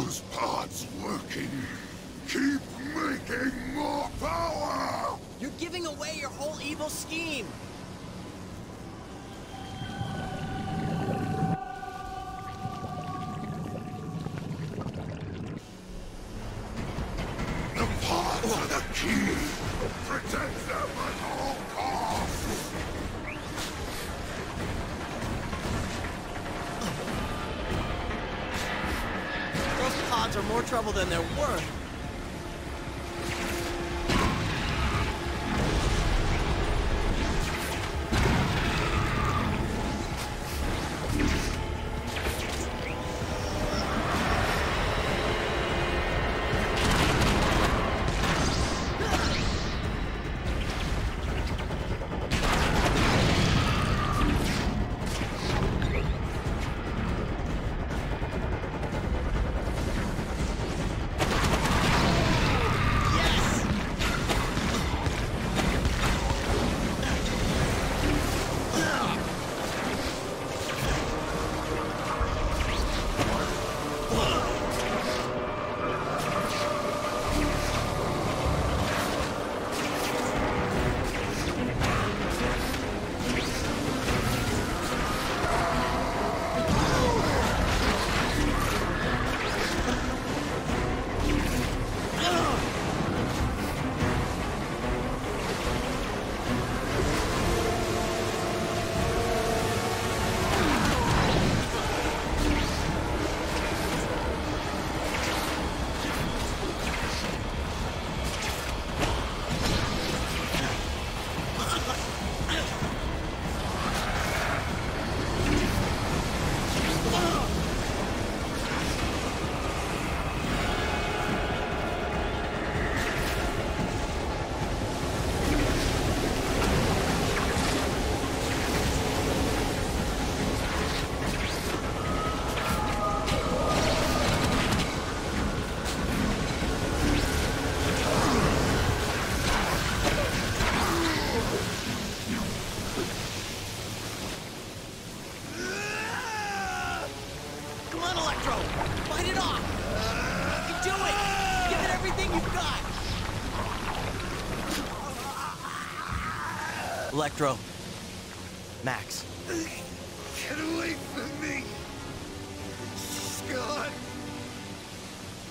Those pods working. Keep making more power! You're giving away your whole evil scheme! Pods are more trouble than they're worth. Come on, Electro! Fight it off! You can do it! Give it everything you've got! Electro. Max. Get away from me! Scott!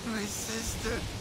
My sister!